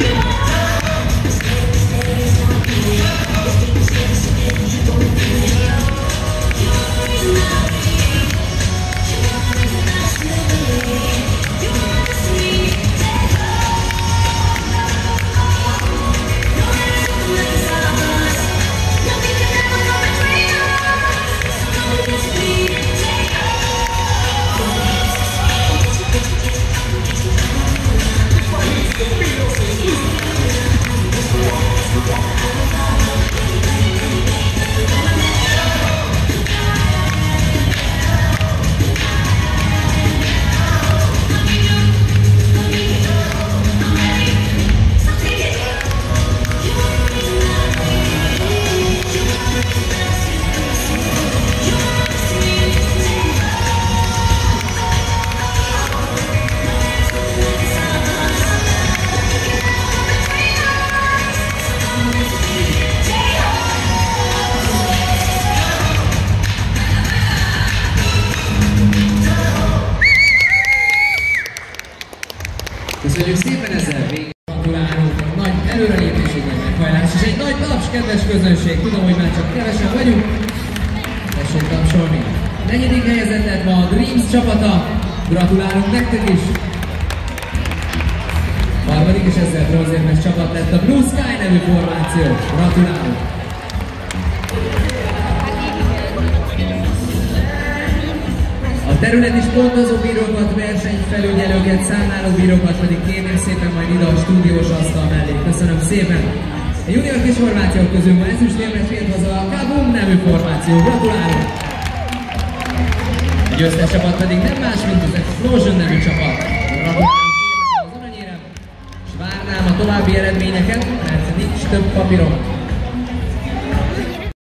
you. Köszönjük szépen ezzel végig gratulálunk, nagy előrelépés, egy nagy meghajlás, és egy nagy taps, kedves közönség, tudom, hogy már csak kevesen vagyunk, tessék tapsolni. Negyedik helyezett ma a Dreams csapata, gratulálunk nektek is. Harmadik és ezzel bronzérmes csapat lett a Blue Sky nevű formáció, gratulálunk. Területi pontozó bírókat, versenyfelügyelőket, számlálóbírókat pedig kérném szépen majd ide a stúdiós asztal mellé. Köszönöm szépen! A junior kis formációk közül ma ezüstérmet jött haza a Kabum nevű formáció. Gratulálok! A győztes csapat pedig nem más, mint az Explosion nevű csapat. Gratulálunk az aranyérem, és várnám a további eredményeket, mert nincs több papírom.